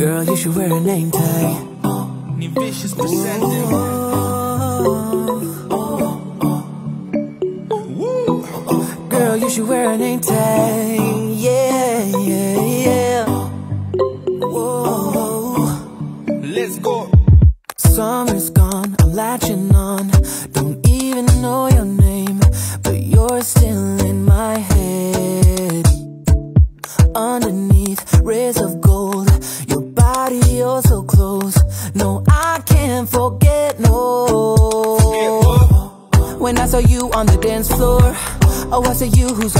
Girl, you should wear a name tag. Vicious. Girl, you should wear a name tag. Yeah, yeah, yeah. Whoa. Let's go. Summer's gone, I'm latching on. Don't even know your name, but you're still in my head. Underneath rays of gold, you're so close. No, I can't forget, no. When I saw you on the dance floor, oh, I saw you who's